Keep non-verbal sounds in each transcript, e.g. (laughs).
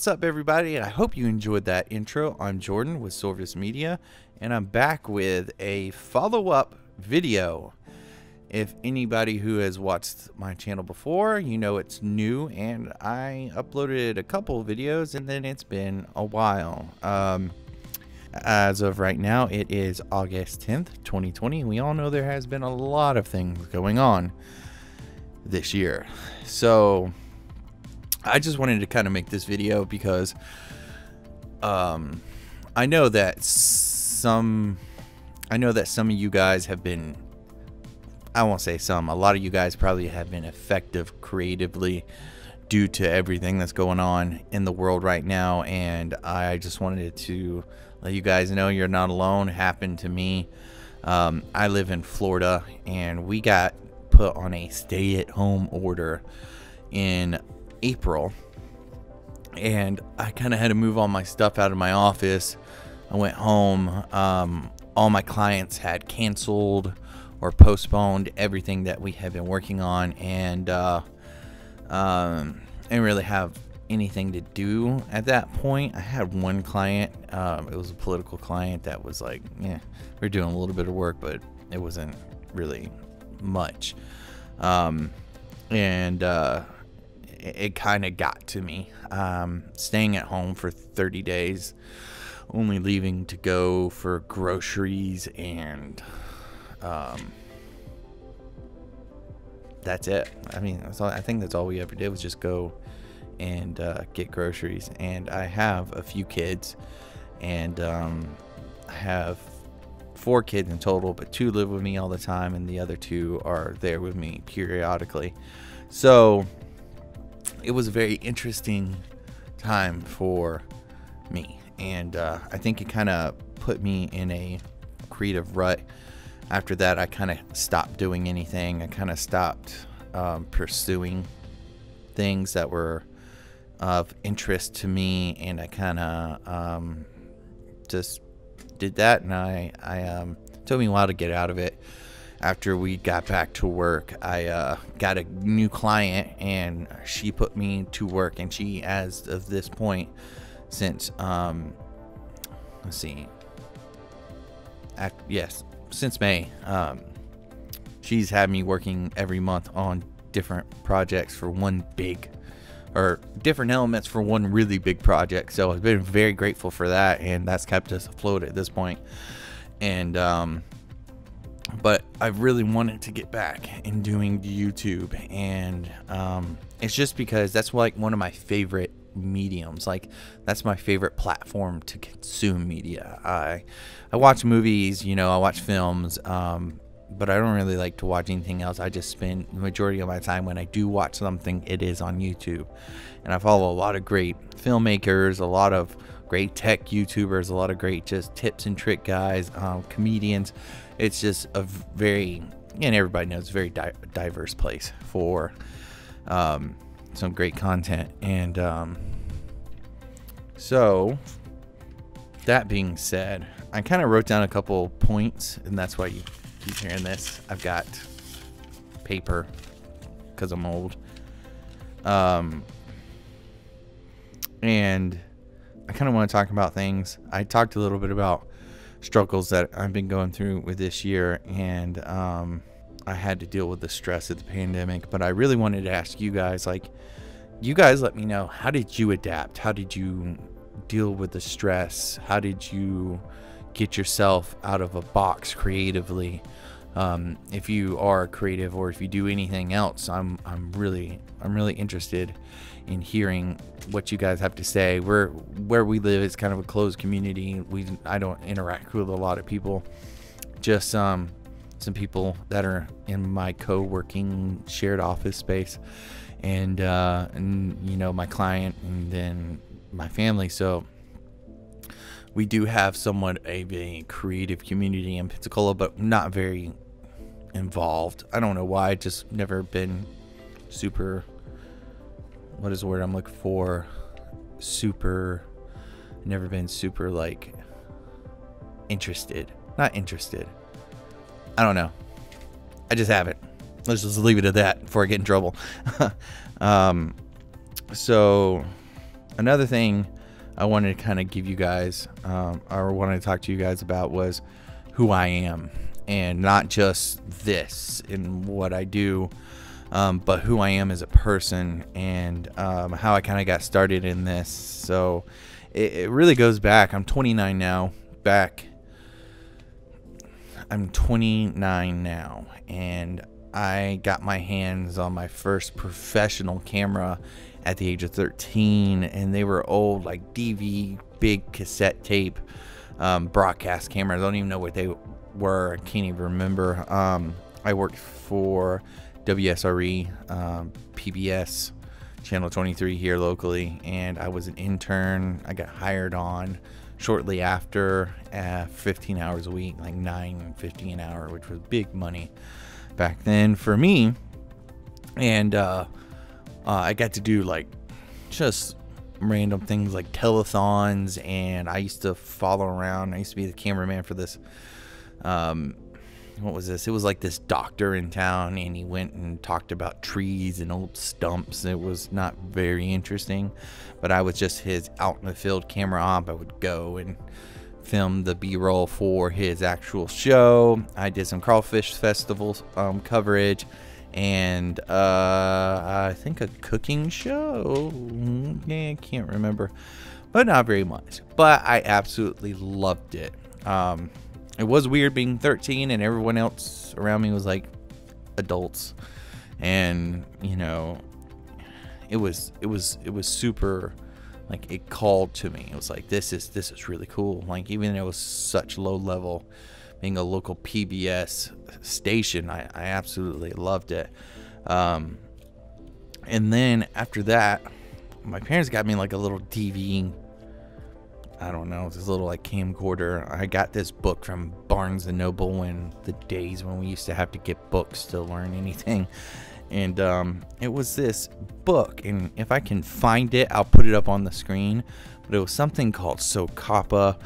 What's up, everybody? I hope you enjoyed that intro. I'm Jordan with Sorvis Media, and I'm back with a follow up video. If anybody who has watched my channel before, you know it's new, and I uploaded a couple videos, and then it's been a while. Um, as of right now, it is August 10th, 2020, and we all know there has been a lot of things going on this year. So, I just wanted to kind of make this video because um, I know that some I know that some of you guys have been I won't say some, a lot of you guys probably have been effective creatively due to everything that's going on in the world right now and I just wanted to let you guys know you're not alone. Happened to me. Um, I live in Florida and we got put on a stay at home order in April, and I kind of had to move all my stuff out of my office. I went home. Um, all my clients had canceled or postponed everything that we had been working on, and uh, um, I didn't really have anything to do at that point. I had one client. Um, it was a political client that was like, yeah, we are doing a little bit of work, but it wasn't really much. Um, and uh, it, kind of got to me. Um, staying at home for 30 days, only leaving to go for groceries and um, that's it. I mean, all, I think that's all we ever did was just go and uh, get groceries. And I have a few kids, and um, I have four kids in total, but two live with me all the time, and the other two are there with me periodically. So it was a very interesting time for me. And uh, I think it kind of put me in a creative rut. After that, I kind of stopped doing anything. I kind of stopped um, pursuing things that were of interest to me, and I kind of um, just did that. And I, I um, took me a while to get out of it after we got back to work, I uh, got a new client and she put me to work. And she, as of this point, since, um, let's see, yes, since May, um, she's had me working every month on different projects for one big or different elements for one really big project. So I've been very grateful for that, and that's kept us afloat at this point. And um, but I really wanted to get back in doing YouTube, and um, it's just because that's like one of my favorite mediums. Like that's my favorite platform to consume media. I I watch movies, you know, I watch films, um, but I don't really like to watch anything else. I just spend the majority of my time when I do watch something, it is on YouTube, and I follow a lot of great filmmakers, a lot of great tech YouTubers, a lot of great just tips and trick guys, um, comedians. It's just a very and everybody knows very di- diverse place for um, some great content. And um, so that being said i kind of wrote down a couple points and that's why you keep hearing this. I've got paper because i'm old. Um, and i kind of want to talk about things i talked a little bit about struggles that I've been going through with this year, and um, I had to deal with the stress of the pandemic. But I really wanted to ask you guys, like, you guys, let me know how did you adapt? How did you deal with the stress? How did you get yourself out of a box creatively? Um, if you are creative or if you do anything else, I'm I'm really I'm really interested in hearing what you guys have to say. Where where we live is kind of a closed community. We I don't interact with a lot of people. Just um, some people that are in my co-working shared office space, and uh, and you know my client, and then my family. So we do have somewhat a, a creative community in Pensacola, but not very involved. I don't know why. Just never been super what is the word I'm looking for? Super, never been super like interested. Not interested. I don't know. I just haven't. Let's just leave it at that before I get in trouble. (laughs) um, so another thing I wanted to kind of give you guys, um, or wanted to talk to you guys about was who I am, and not just this and what I do, um, but who I am as a person and um, how I kind of got started in this. So it, it really goes back. I'm 29 now. Back, I'm 29 now, and I got my hands on my first professional camera at the age of 13, and they were old, like DV, big cassette tape um, broadcast cameras. I don't even know what they were. I can't even remember. Um, I worked for WSRE, um, PBS, Channel 23 here locally, and I was an intern. I got hired on shortly after at 15 hours a week, like 9.50 an hour, which was big money back then for me. And uh, uh, I got to do like just random things like telethons, and I used to follow around. I used to be the cameraman for this. Um, what was this? It was like this doctor in town, and he went and talked about trees and old stumps. It was not very interesting, but I was just his out in the field camera op. I would go and film the b-roll for his actual show i did some crawfish festival um, coverage and uh, i think a cooking show yeah i can't remember but not very much but i absolutely loved it um, it was weird being 13 and everyone else around me was like adults and you know it was it was it was super like it called to me. It was like this is this is really cool. Like even though it was such low level, being a local PBS station, I, I absolutely loved it. Um, and then after that, my parents got me like a little DV. I don't know, this little like camcorder. I got this book from Barnes and Noble in the days when we used to have to get books to learn anything. And um, it was this book and if i can find it i'll put it up on the screen. But it was something called socapa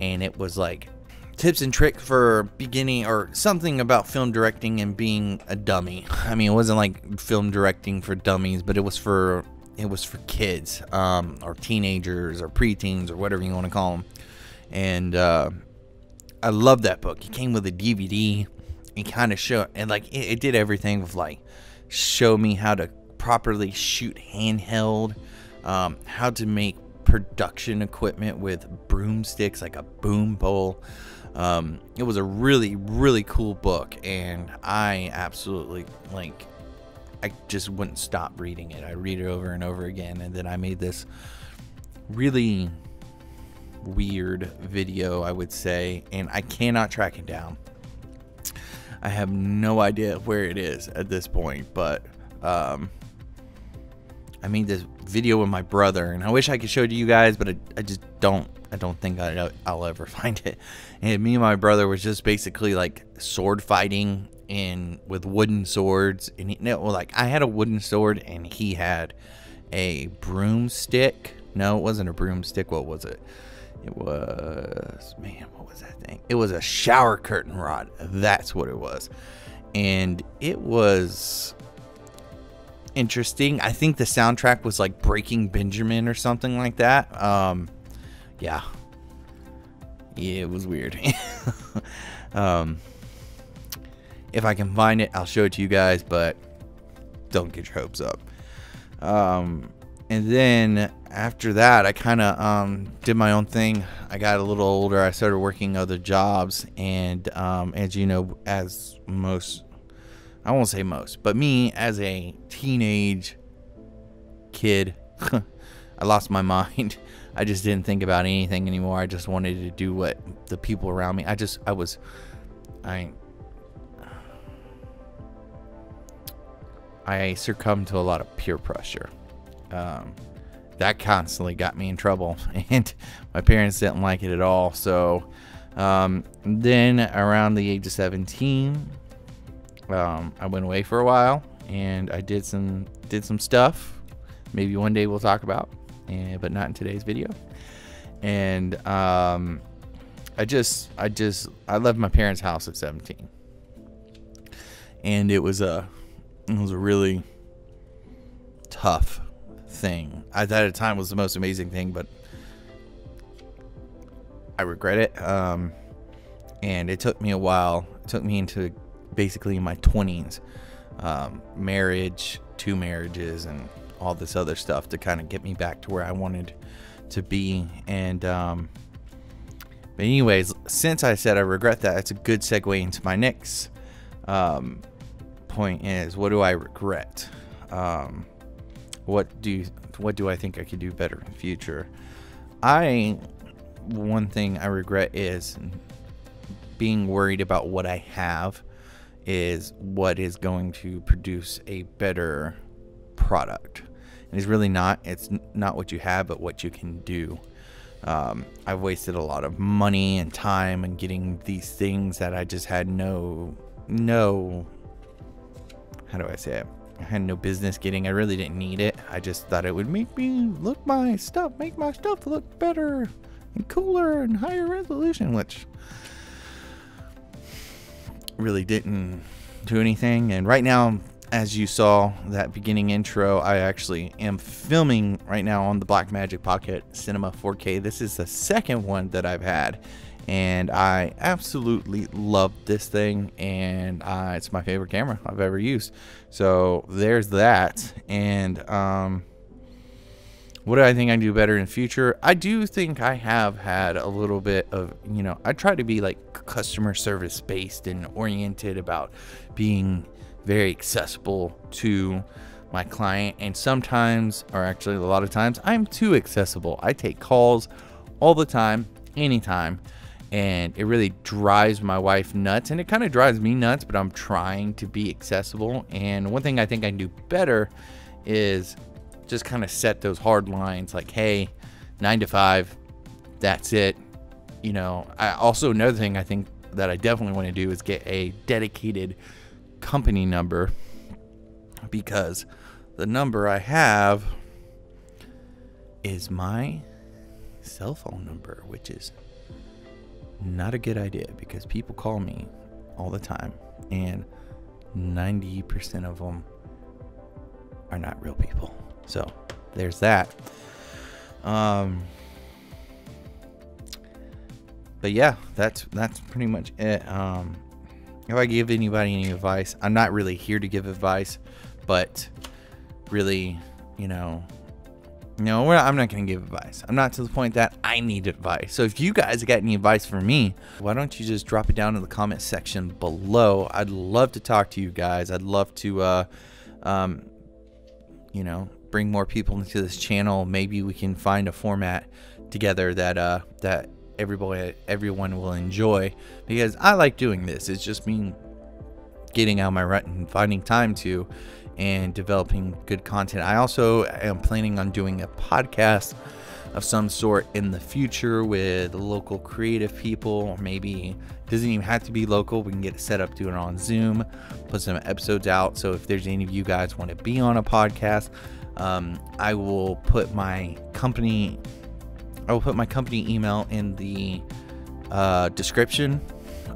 and it was like tips and tricks for beginning or something about film directing and being a dummy. (laughs) I mean it wasn't like film directing for dummies but it was for it was for kids um, or teenagers or preteens or whatever you want to call them and uh, i love that book it came with a dvd and kind of show and like it, it did everything with like show me how to properly shoot handheld, um, how to make production equipment with broomsticks, like a boom pole. Um, it was a really, really cool book, and I absolutely like. I just wouldn't stop reading it. I read it over and over again, and then I made this really weird video, I would say, and I cannot track it down. I have no idea where it is at this point, but um, I made this video with my brother, and I wish I could show it to you guys, but I, I just don't. I don't think I, will ever (laughs) find it. And me and my brother was just basically like sword fighting in with wooden swords, and he, no, like I had a wooden sword, and he had a broomstick. No, it wasn't a broomstick. What was it? It was man, what was that thing? It was a shower curtain rod. That's what it was. And it was interesting. I think the soundtrack was like Breaking Benjamin or something like that. Um yeah. Yeah, it was weird. (laughs) um if I can find it, I'll show it to you guys, but don't get your hopes up. Um and then after that, I kind of um, did my own thing. I got a little older. I started working other jobs, and um, as you know, as most, I won't say most, but me as a teenage kid, (laughs) I lost my mind. (laughs) I just didn't think about anything anymore. I just wanted to do what the people around me. I just, I was, I, I succumbed to a lot of peer pressure. Um, that constantly got me in trouble, (laughs) and my parents didn't like it at all. So um, then, around the age of 17, um, I went away for a while, and I did some did some stuff. Maybe one day we'll talk about, and, but not in today's video. And um, I just I just I left my parents' house at 17, and it was a it was a really tough thing. I at the time was the most amazing thing, but I regret it. Um, and it took me a while. It took me into basically my 20s, um, marriage, two marriages, and all this other stuff to kind of get me back to where I wanted to be. And, um, but anyways, since I said I regret that, it's a good segue into my next um, point is what do I regret? Um, what do what do I think I could do better in the future? I one thing I regret is being worried about what I have is what is going to produce a better product. And it's really not. It's not what you have, but what you can do. Um, I've wasted a lot of money and time and getting these things that I just had no, no, how do I say it? I had no business getting. I really didn't need it. I just thought it would make me look my stuff, make my stuff look better and cooler and higher resolution, which really didn't do anything. And right now, as you saw that beginning intro, I actually am filming right now on the Blackmagic Pocket Cinema 4K. This is the second one that I've had, and I absolutely love this thing, and uh, it's my favorite camera I've ever used. So there's that, and um, what do I think I do better in the future? I do think I have had a little bit of, you know, I try to be like customer service based and oriented about being very accessible to my client. And sometimes, or actually a lot of times, I'm too accessible. I take calls all the time, anytime. And it really drives my wife nuts. And it kind of drives me nuts, but I'm trying to be accessible. And one thing I think I can do better is just kind of set those hard lines like, hey, nine to five, that's it. You know, I also another thing I think that I definitely want to do is get a dedicated company number because the number I have is my cell phone number, which is not a good idea because people call me all the time and 90% of them are not real people. So there's that. Um, but yeah, that's that's pretty much it. Um, if I give anybody any advice, I'm not really here to give advice, but really, you know, no, I'm not going to give advice. I'm not to the point that I need advice. So if you guys got any advice for me, why don't you just drop it down in the comment section below? I'd love to talk to you guys. I'd love to, uh, um, you know, bring more people into this channel. Maybe we can find a format together that uh, that everybody everyone will enjoy because I like doing this. It's just me getting out my rut and finding time to and developing good content. I also am planning on doing a podcast of some sort in the future with local creative people. Maybe doesn't even have to be local. We can get it set up, doing it on Zoom, put some episodes out. So if there's any of you guys want to be on a podcast, um, I will put my company I will put my company email in the uh, description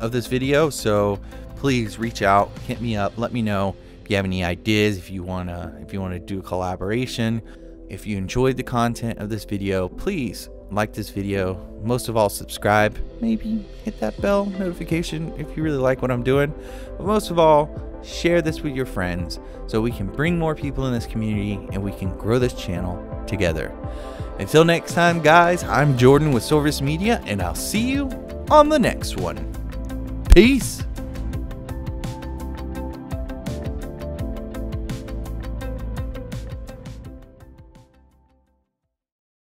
of this video so please reach out hit me up let me know if you have any ideas if you want to if you want to do a collaboration if you enjoyed the content of this video please like this video most of all subscribe maybe hit that bell notification if you really like what i'm doing but most of all share this with your friends so we can bring more people in this community and we can grow this channel together. Until next time, guys, I'm Jordan with Sorvis Media, and I'll see you on the next one. Peace.